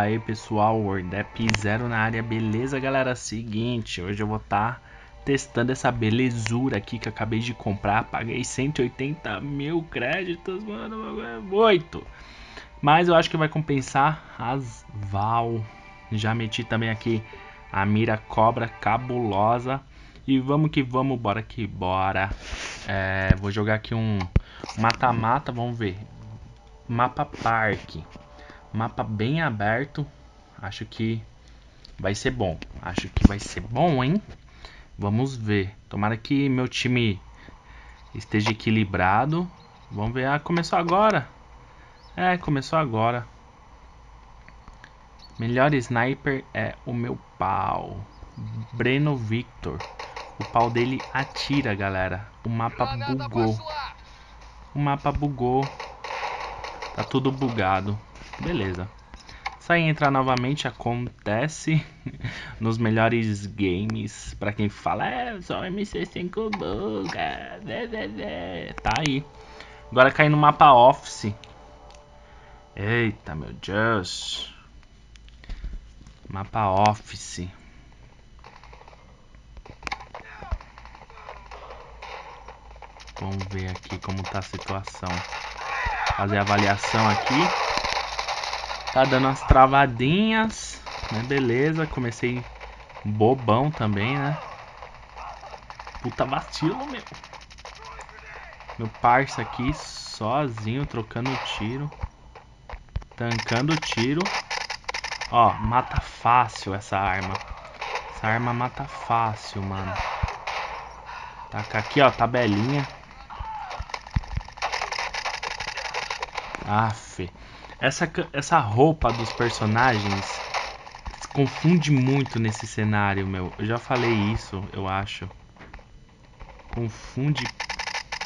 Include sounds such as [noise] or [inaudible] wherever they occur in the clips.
aí pessoal, WordApp Zero na área, beleza galera? Seguinte, hoje eu vou estar tá testando essa belezura aqui que eu acabei de comprar Paguei 180 mil créditos, mano, é muito Mas eu acho que vai compensar as Val. Já meti também aqui a mira cobra cabulosa. E vamos que vamos, bora que bora. É, Vou jogar aqui um mata-mata, vamos ver. Mapa parque Mapa bem aberto. Acho que vai ser bom. Acho que vai ser bom, hein? Vamos ver. Tomara que meu time esteja equilibrado. Vamos ver. Ah, começou agora. É, começou agora. Melhor sniper é o meu pau. Breno Victor. O pau dele atira, galera. O mapa bugou. O mapa bugou. Tá tudo bugado. Beleza. Aí entrar novamente acontece [laughs] nos melhores games. Pra quem fala, é só MC5 buga. Tá aí. Agora cair no mapa Office. Eita, meu Deus. Mapa Office. Vamos ver aqui como tá a situação. Fazer a avaliação aqui. Tá dando umas travadinhas, né? Beleza, comecei bobão também, né? Puta vacilo, meu. Meu parça aqui sozinho, trocando tiro. Tancando tiro. Ó, mata fácil essa arma. Essa arma mata fácil, mano. Taca aqui, ó, tabelinha. Aff. Essa, essa roupa dos personagens confunde muito nesse cenário, meu. Eu já falei isso, eu acho. Confunde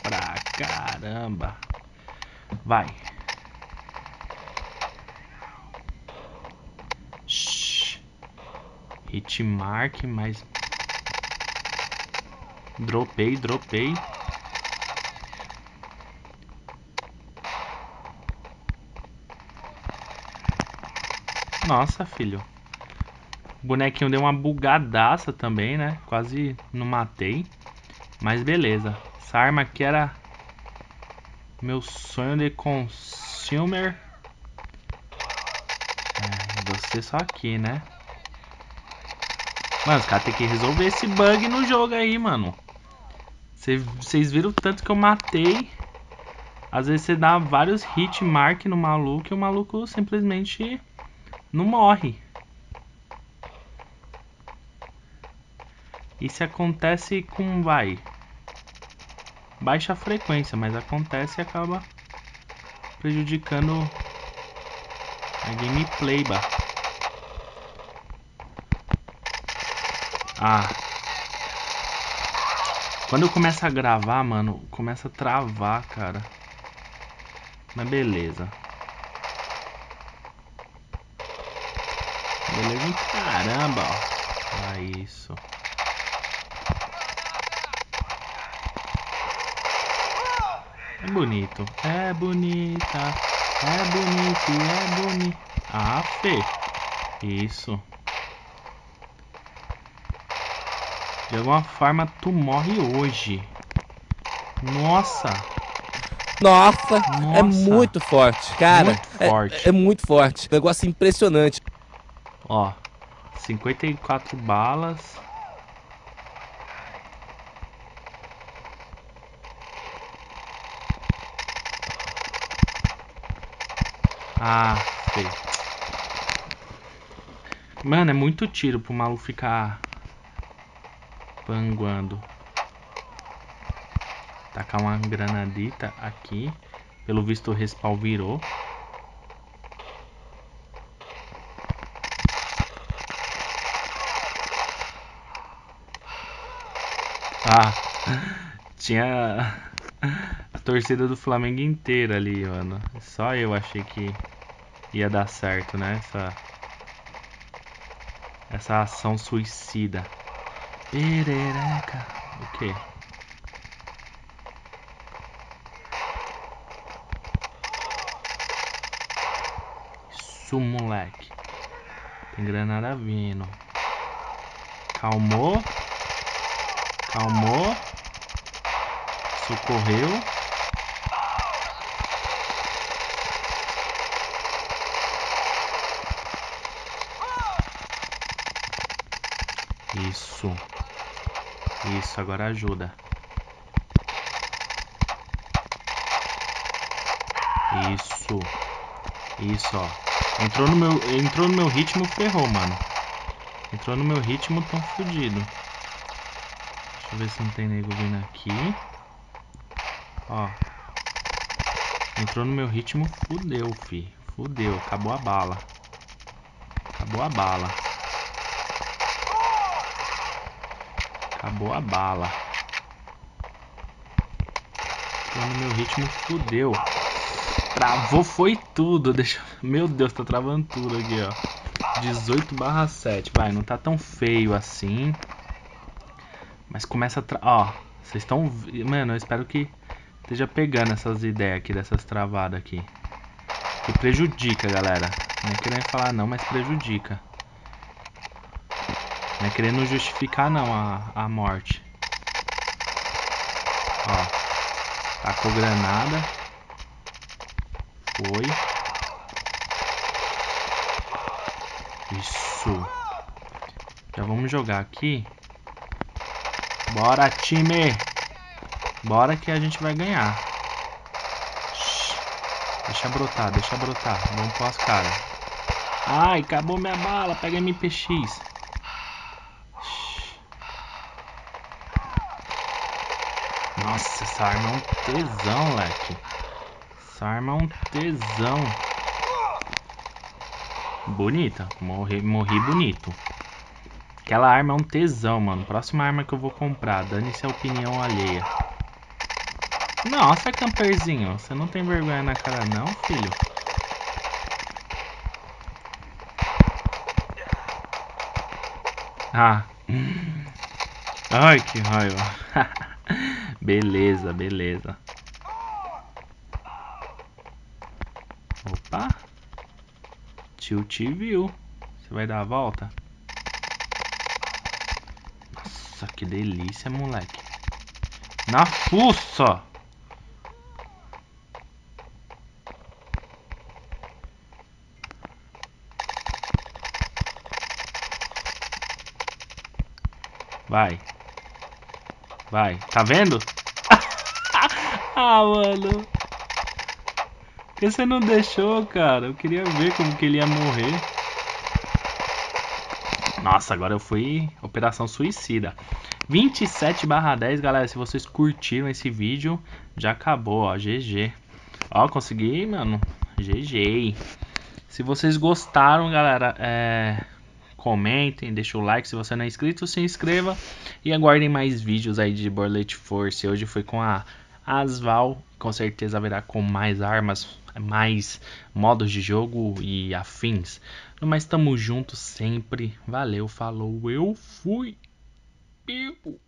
pra caramba. Vai. Shhh. Hitmark, mas... Dropei, dropei. Nossa, filho. O bonequinho deu uma bugadaça também, né? Quase não matei. Mas beleza. Essa arma aqui era meu sonho de consumer. É, você só aqui, né? Mano, os caras tem que resolver esse bug no jogo aí, mano. Vocês viram o tanto que eu matei. Às vezes você dá vários hit mark no maluco e o maluco simplesmente não morre. Isso acontece com, vai, baixa frequência, mas acontece e acaba prejudicando a gameplay, bah. Ah. Quando eu começo a gravar, mano, começa a travar, cara. Mas beleza. Beleza? Caramba, ó. Ah, isso. É bonito. É bonita. É bonito. É bonito. Ah, Fê. Isso. De alguma forma tu morre hoje. Nossa. Nossa, é Nossa. é muito forte, cara. Muito forte. É, é, muito forte. Negócio impressionante. Ó, 54 balas. Ah, sei. Mano, é muito tiro pro maluco ficar panguando. Tacar uma granadita aqui. Pelo visto o respawn virou. Ah, tinha a torcida do Flamengo inteira ali, mano. Só eu achei que ia dar certo, né? Essa, essa ação suicida. Perereca. O quê? Isso, moleque. Tem granada vindo. Calmou. Calmou. Socorreu. Isso. Isso, agora ajuda. Isso. Isso, ó. Entrou no meu, entrou no meu ritmo, ferrou, mano. Entrou no meu ritmo, tão fudido. Deixa eu ver se não tem nego vindo aqui. Ó. Entrou no meu ritmo, fudeu, fi. Fudeu, acabou a bala. Acabou a bala. Acabou a bala. Entrou no meu ritmo, fudeu. Travou foi tudo. Deixa... Meu Deus, tá travando tudo aqui, ó. 18 barra 7. Vai, não tá tão feio assim. Mas começa a... Tra... Ó, vocês estão... Mano, eu espero que esteja pegando essas ideias aqui, dessas travadas aqui. Que prejudica, galera. Não é querendo falar não, mas prejudica. Não é querendo justificar não a, a morte. Ó. Tacou granada. Foi. Isso. Já vamos jogar aqui. Bora, time. Bora que a gente vai ganhar. Deixa brotar, deixa brotar. Vamos pôr as caras. Ai, acabou minha bala. Pega MPX. Nossa, essa arma é um tesão, moleque. Essa arma é um tesão. Bonita. Morri, morri bonito. Aquela arma é um tesão, mano. Próxima arma que eu vou comprar. Dane-se a opinião alheia. Nossa, camperzinho. Você não tem vergonha na cara não, filho? Ah. Ai, que raiva. [laughs] beleza, beleza. Opa. Tio te viu. Você vai dar a volta? Nossa, que delícia, moleque. Na fuça! Vai. Vai. Tá vendo? [laughs] ah, mano. Por que você não deixou, cara? Eu queria ver como que ele ia morrer. Nossa, agora eu fui Operação Suicida. 27 barra 10, galera. Se vocês curtiram esse vídeo, já acabou, ó. GG. Ó, consegui, mano. GG. Se vocês gostaram, galera, é... comentem, deixa o like. Se você não é inscrito, se inscreva. E aguardem mais vídeos aí de Borlete Force. Hoje foi com a Asval. Com certeza haverá com mais armas mais modos de jogo e afins. Mas estamos juntos sempre. Valeu, falou, eu fui. Eu.